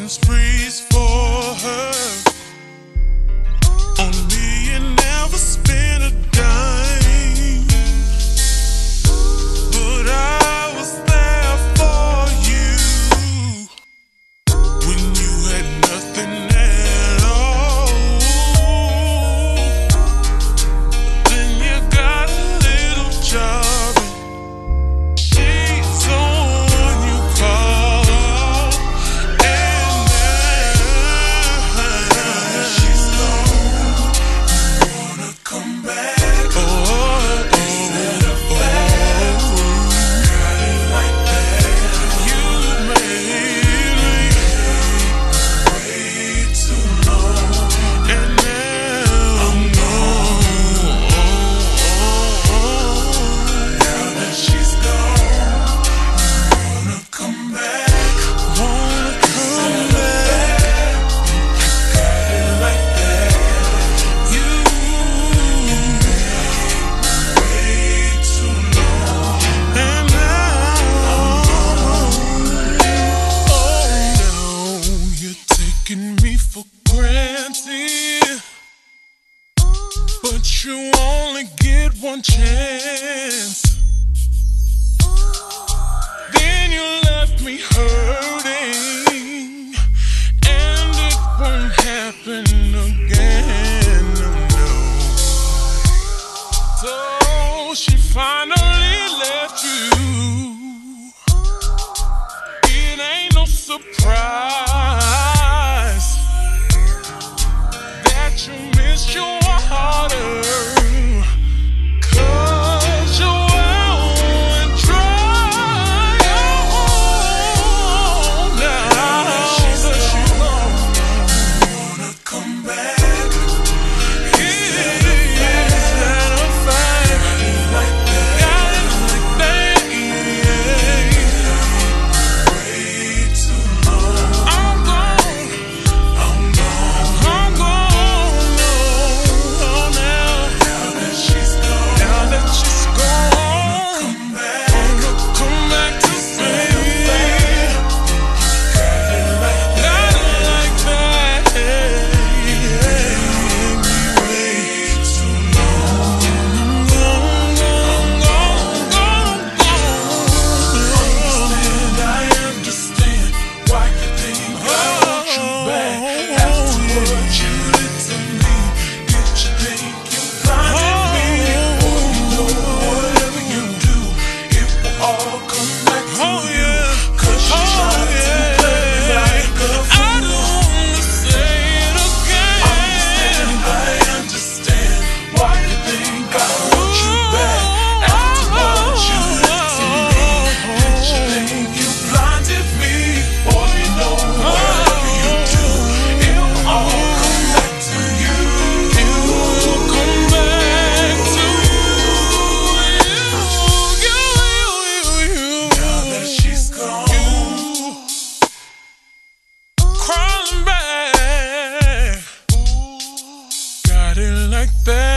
her. change. like that.